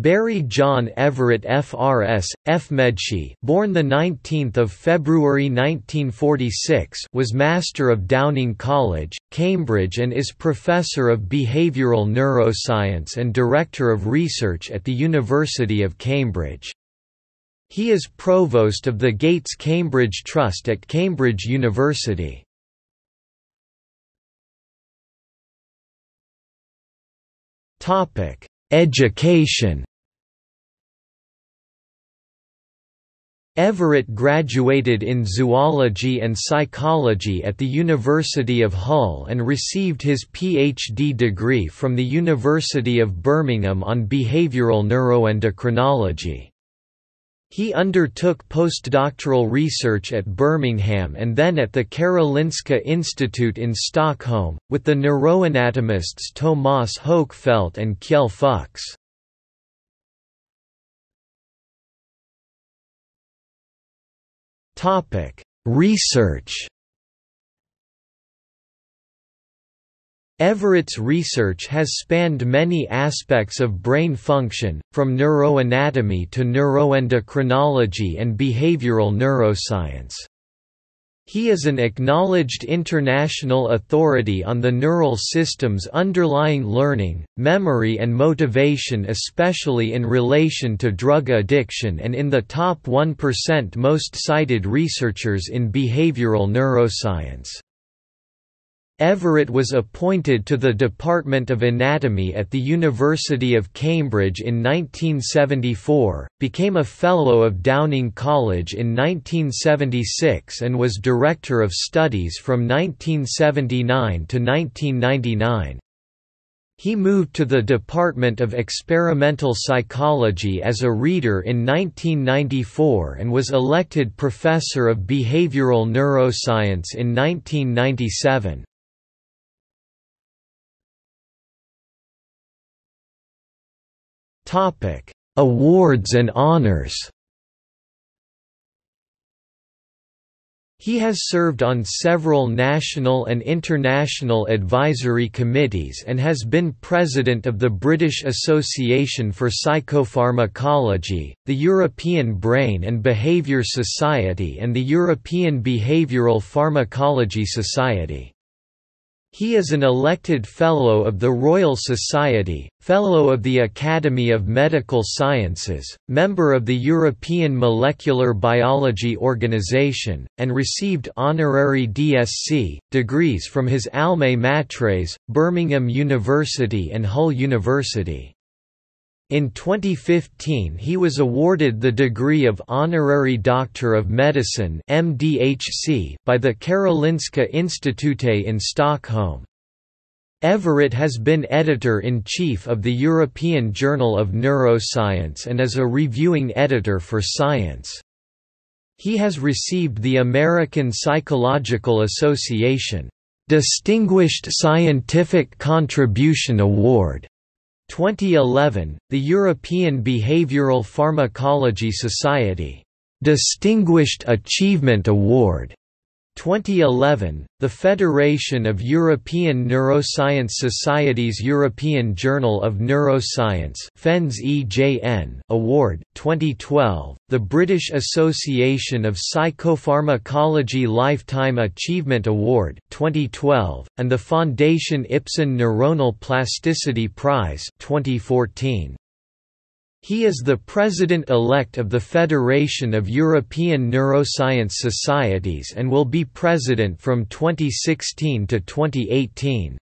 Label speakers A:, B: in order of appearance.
A: Barry John Everitt FRS, FMedSci born 19 February 1946 was Master of Downing College, Cambridge and is Professor of Behavioural Neuroscience and Director of Research at the University of Cambridge. He is Provost of the Gates Cambridge Trust at Cambridge University. Topic: Education Everitt graduated in zoology and psychology at the University of Hull and received his PhD degree from the University of Birmingham on behavioral neuroendocrinology. He undertook postdoctoral research at Birmingham and then at the Karolinska Institute in Stockholm, with the neuroanatomists Tomas Hökfelt and Kjell Fuxe. Research Everitt's research has spanned many aspects of brain function, from neuroanatomy to neuroendocrinology and behavioral neuroscience. He is an acknowledged international authority on the neural systems underlying learning, memory and motivation especially in relation to drug addiction and in the top 1% most cited researchers in behavioral neuroscience. Everitt was appointed to the Department of Anatomy at the University of Cambridge in 1974, became a Fellow of Downing College in 1976 and was Director of Studies from 1979 to 1999. He moved to the Department of Experimental Psychology as a reader in 1994 and was elected Professor of Behavioral Neuroscience in 1997. Topic: Awards and honors. He has served on several national and international advisory committees and has been president of the British Association for Psychopharmacology, the European Brain and Behaviour Society and the European Behavioural Pharmacology Society. He is an elected Fellow of the Royal Society, Fellow of the Academy of Medical Sciences, member of the European Molecular Biology Organization, and received honorary DSc, degrees from his alma matres, Birmingham University and Hull University. In 2015 he was awarded the degree of Honorary Doctor of Medicine MDHC by the Karolinska Institute in Stockholm. Everitt has been editor-in-chief of the European Journal of Neuroscience and is a reviewing editor for Science. He has received the American Psychological Association Distinguished Scientific Contribution Award 2011, the European Behavioral Pharmacology Society Distinguished Achievement Award 2011, the Federation of European Neuroscience Societies European Journal of Neuroscience (FENS EJN Award, 2012, the British Association of Psychopharmacology Lifetime Achievement Award 2012, and the Foundation Ipsen Neuronal Plasticity Prize 2014. He is the president-elect of the Federation of European Neuroscience Societies and will be president from 2016 to 2018.